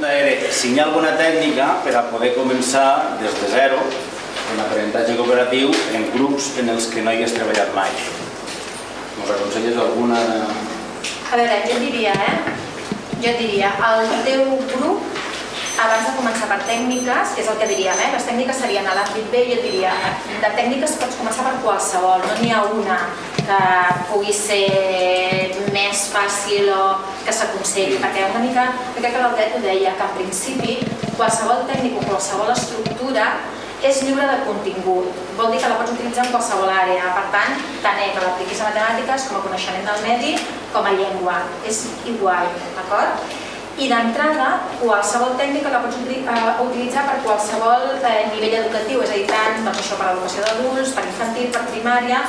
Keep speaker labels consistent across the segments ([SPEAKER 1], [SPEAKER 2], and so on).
[SPEAKER 1] pregunta era si hi ha alguna tècnica per a poder començar des de zero en aprenentatge cooperatiu en grups en els que no hi has treballat mai. Ens aconselles alguna...
[SPEAKER 2] A veure, jo diria, eh? Jo diria, el teu grup, abans de començar per tècniques, és el que diríem, eh? Les tècniques serien a l'àmbit B jo diria, de tècniques pots començar per qualsevol, no n'hi ha una que pugui ser més fàcil o que s'aconselli, perquè una mica, crec que l'Aldet ho deia, que en principi qualsevol tècnic o qualsevol estructura és lliure de contingut, vol dir que la pots utilitzar en qualsevol àrea, per tant, tant que l'apliquis a matemàtiques com a coneixement del medi com a llengua, és igual, d'acord? I d'entrada, qualsevol tècnica la pots utilitzar per qualsevol eh, nivell educatiu, és a dir, tant doncs això per educació d'adults, per infantil, per primària,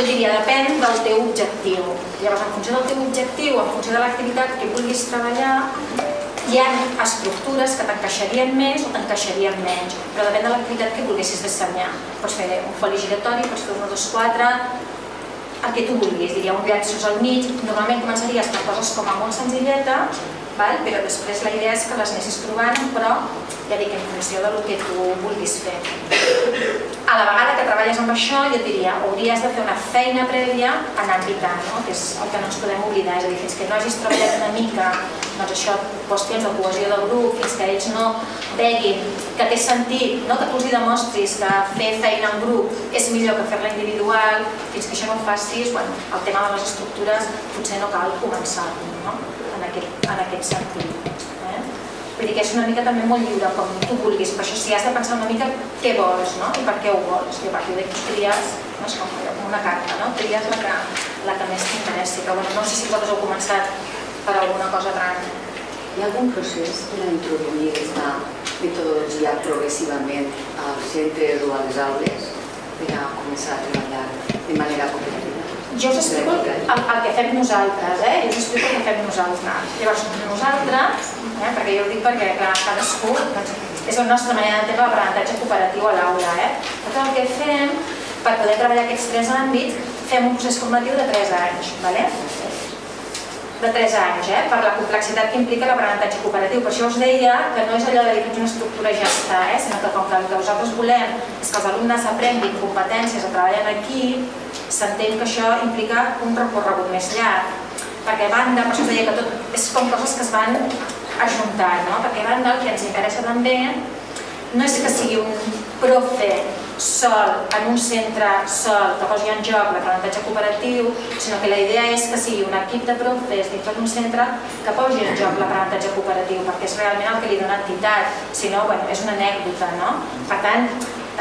[SPEAKER 2] jo diria, depèn del teu objectiu. Llavors, en funció del teu objectiu, en funció de l'activitat que vulguis treballar, hi ha estructures que t'encaixarien més o t'encaixarien menys, però depèn de l'activitat que volguessis dissenyar. Pots fer un foli giratori, pots fer un 1, 2, 4, el que tu vulguis, diria un llanços al mig, normalment començaries per coses com a molt senzilletes, val? però després la idea és que les anessis provant, però ja dic, en funció del que tu vulguis fer. A la vegada que treballes amb això, jo et diria, hauries de fer una feina prèvia en àmbit A, no? que és el que no ens podem oblidar, és a dir, fins que no hagis treballat una mica doncs això, qüestions de cohesió del grup, fins que ells no veguin que té sentit, no? que tu els demostris que fer feina en grup és millor que fer-la individual, fins que això no ho facis, bueno, el tema de les estructures potser no cal començar-lo no? Aquest, en aquest sentit. Vull dir que és una mica també molt lliure, com tu vulguis, per això si has de pensar una mica què vols no? i per què ho vols. I a partir d'aquí tries, no és com, una carta, no? tries la que, la que més t'interessi. Però bueno, no sé si vosaltres heu començat per alguna cosa gran.
[SPEAKER 3] Hi ha algun procés per introduir aquesta metodologia progressivament als centres o a les aules per a començar a treballar de manera cooperativa?
[SPEAKER 2] Jo us explico el, el que fem nosaltres, eh? jo us explico el que fem nosaltres. Llavors, nosaltres, eh? perquè jo ho dic perquè clar, cadascú doncs, és la nostra manera d'entendre l'aprenentatge cooperatiu a l'aula. Eh? Tot el que fem, per poder treballar aquests tres àmbits, fem un procés formatiu de 3 anys. Vale? de 3 anys, eh? per la complexitat que implica l'aprenentatge cooperatiu. Per això us deia que no és allò de dir que una estructura ja està, eh? sinó que com que el que nosaltres volem és que els alumnes aprenguin competències a treballar aquí, s'entén que això implica un recorregut més llarg. Perquè a banda, per això deia que tot és com coses que es van ajuntant, no? perquè banda el que ens interessa també no és que sigui un profe sol, en un centre sol, que posi en joc l'aprenentatge cooperatiu, sinó que la idea és que sigui un equip de profes dintre d'un centre que posi en joc l'aprenentatge cooperatiu, perquè és realment el que li dona entitat, si no, bueno, és una anècdota, no? Per tant,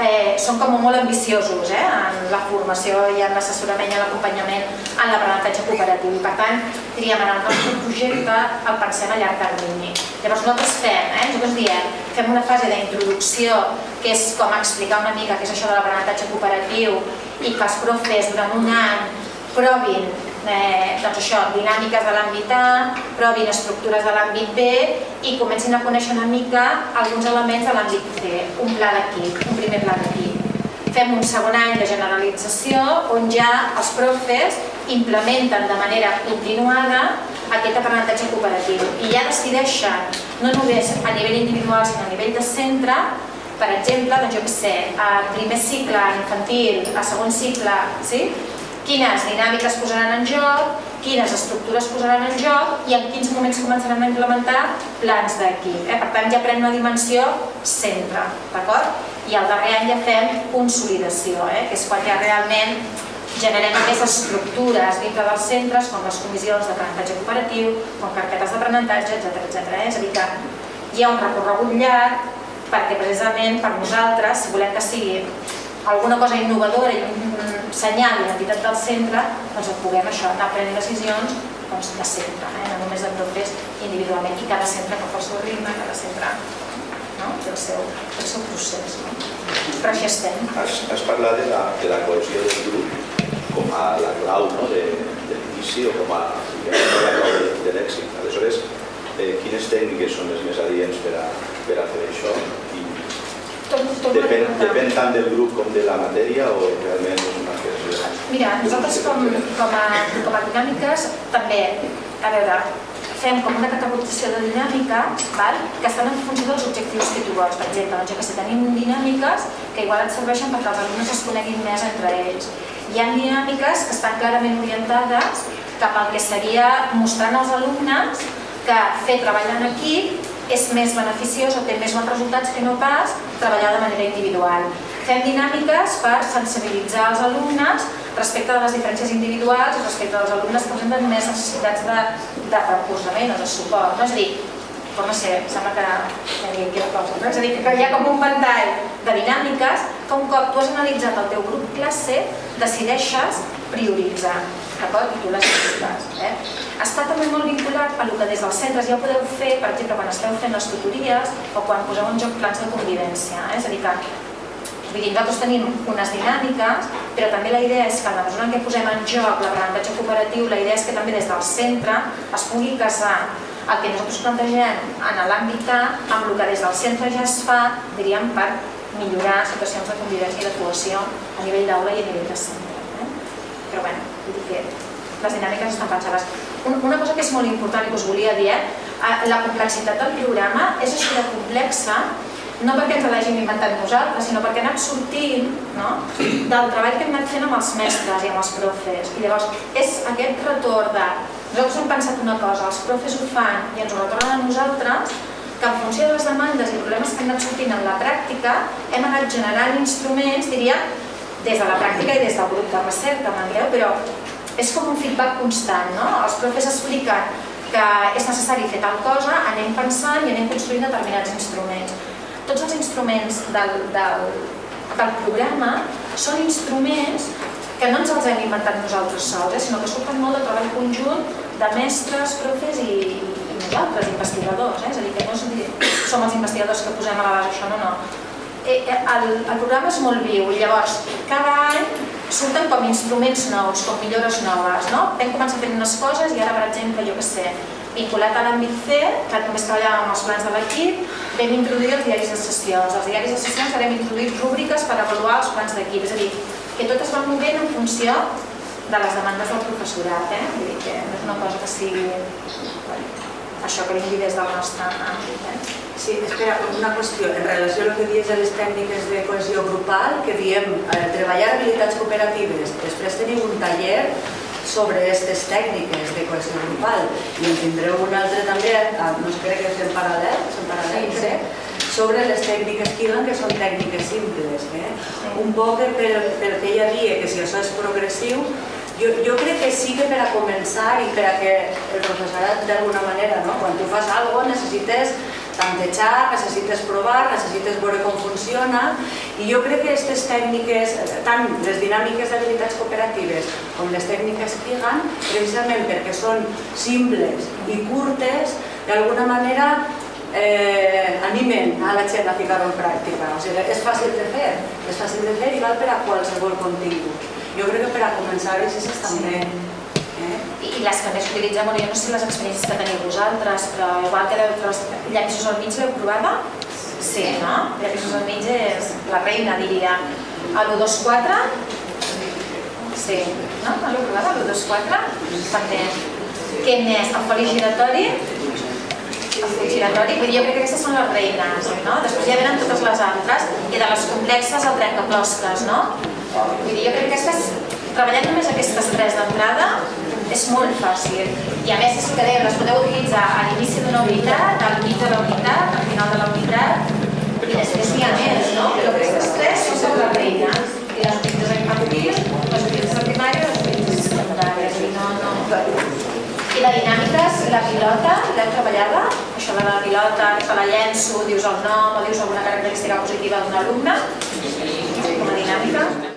[SPEAKER 2] eh, són com molt ambiciosos eh, en la formació i en l'assessorament i l'acompanyament en l'aprenentatge cooperatiu. I per tant, diríem, en el nostre projecte el pensem a llarg termini. Llavors nosaltres fem, eh, nosaltres diem, fem una fase d'introducció que és com explicar una mica què és això de l'aprenentatge cooperatiu i que els profes durant un any provin eh, doncs això, dinàmiques de l'àmbit A, provin estructures de l'àmbit B i comencin a conèixer una mica alguns elements de l'àmbit C, un pla d'equip, un primer pla d'equip. Fem un segon any de generalització on ja els profes implementen de manera continuada aquest aprenentatge cooperatiu i ja decideixen, no només a nivell individual sinó a nivell de centre, per exemple, doncs jo què sé, primer cicle infantil, a segon cicle, sí? Quines dinàmiques posaran en joc, quines estructures posaran en joc i en quins moments començaran a implementar plans d'equip. Eh? Per tant, ja pren una dimensió centre, d'acord? I al darrer any ja fem consolidació, eh? que és quan ja realment generem aquestes estructures dintre dels centres, com les comissions d'aprenentatge cooperatiu, com carpetes d'aprenentatge, etc etc. Eh? És a dir, que hi ha un recorregut llarg perquè precisament per nosaltres, si volem que sigui alguna cosa innovadora i un senyal d'identitat del centre, doncs puguem això, anar prenent decisions doncs, de centre, eh? no només de profes individualment, i cada centre que fa el seu ritme, cada centre no? té, el seu, el seu procés. No? Però així estem.
[SPEAKER 4] Has, has parlat de la, de la cohesió del grup com a la clau no? de, de l'inici o com a, la clau de, de l'èxit. Aleshores, eh, quines tècniques són les més adients per a, per a fer això? I depèn, depèn tant del grup com de la matèria o realment és una
[SPEAKER 2] Mira, nosaltres com, com, a, com a dinàmiques també, a veure, fem com una categorització de dinàmiques val? que estan en funció dels objectius que tu vols. Per exemple, doncs, que sé, tenim dinàmiques que igual et serveixen perquè els alumnes es coneguin més entre ells. Hi ha dinàmiques que estan clarament orientades cap al que seria mostrant als alumnes que fer treball en equip és més beneficiós o té més bons resultats que no pas treballar de manera individual. Fem dinàmiques per sensibilitzar els alumnes respecte de les diferències individuals i respecte dels alumnes que presenten més necessitats de, de recolzament o de suport. No? És a dir, no sé, sembla que ja dic la cosa, és a dir, que hi ha com un ventall de dinàmiques que un cop tu has analitzat el teu grup classe decideixes prioritzar d'acord? I tu les. Eh? Està també molt vinculat a el que des dels centres ja podeu fer, per exemple, quan esteu fent les tutories o quan poseu en joc plans de convivència. Eh? És a dir, que Vull dir, nosaltres tenim unes dinàmiques, però també la idea és que en la mesura en què posem en joc l'aprenentatge cooperatiu, la idea és que també des del centre es pugui casar el que nosaltres plantegem en l'àmbit A amb el que des del centre ja es fa, diríem, per millorar situacions de convivència i de cohesió a nivell d'aula i a nivell de centre. Que les dinàmiques estan pensades. Una cosa que és molt important i que us volia dir, eh? la complexitat del programa és així de complexa no perquè ens l'hàgim inventat nosaltres, sinó perquè anat sortint no? del treball que hem anat fent amb els mestres i amb els profes. I llavors és aquest retorn de... Nosaltres hem pensat una cosa, els profes ho fan i ens ho retornen a nosaltres, que en funció de les demandes i problemes que han anat sortint en la pràctica, hem anat generant instruments, diria, des de la pràctica i des del grup de recerca, m'enteneu? Però és com un feedback constant, no? Els profes expliquen que és necessari fer tal cosa, anem pensant i anem construint determinats instruments tots els instruments del, del, del programa són instruments que no ens els hem inventat nosaltres sols, eh, sinó que surten molt de treball conjunt de mestres, profes i, i nosaltres, investigadors. Eh? És a dir, que no som els investigadors que posem a la base això, no, no. Eh, eh, el, el programa és molt viu i llavors cada any surten com instruments nous, com millores noves. No? Vam començar fent unes coses i ara, per exemple, jo que sé, vinculat a l'àmbit C, que només treballàvem amb els plans de l'equip, vam introduir els diaris de sessions. Els diaris de sessions ara hem introduït rúbriques per avaluar els plans d'equip, és a dir, que tot es va movent en funció de les demandes del professorat, eh? Vull dir que no és una cosa que sigui això que vingui des del nostre àmbit. Eh?
[SPEAKER 3] Sí, espera, una qüestió. En relació al que dius de les tècniques de cohesió grupal, que diem eh, treballar habilitats cooperatives, després tenim un taller sobre aquestes tècniques de cohesió grupal i en tindreu un altre també, no sé, crec que és en paral·lel, és en paral·lel, sí, crec, sobre les tècniques Kilan, que són tècniques simples. Eh? Un poc per, per que ella dia que si això és progressiu, jo, jo crec que sí que per a començar i per a que el professorat d'alguna manera, no? quan tu fas alguna cosa necessites tantejar, necessites provar, necessites veure com funciona i jo crec que aquestes tècniques, tant les dinàmiques d'habilitats cooperatives com les tècniques Kigan, precisament perquè són simples i curtes, d'alguna manera eh, animen a la gent a ficar-ho en pràctica. O sigui, és fàcil de fer, és fàcil de fer i val per a qualsevol contingut. Jo crec que per a començar així s'estan bé.
[SPEAKER 2] I les que més utilitzem, bueno, jo no sé les experiències que teniu vosaltres, però igual que deu llapisos al mig l'heu provada? Sí, no? Llapisos al mig és la reina, diria. El 124? Sí, no? No l'heu provada, l'124? També. Què més? El foli giratori? El foli giratori? Vull dir, jo crec que aquestes són les reines, no? Després ja venen totes les altres, i de les complexes el trencaclosques, no? Vull dir, jo crec que aquestes, treballant només aquestes tres d'entrada, és molt fàcil. I a més és que dèiem, les podeu utilitzar a l'inici d'una unitat, al mig de la unitat, al final de la unitat, i després n'hi ha més, no? Però aquestes tres són com les reines. I les utilitzes a infantil, les utilitzes a primària, les utilitzes a secundària. I no, no. I de dinàmiques, la pilota, l'heu treballada? Això de la pilota, que la llenço, dius el nom o dius alguna característica positiva d'un alumne, com a dinàmica.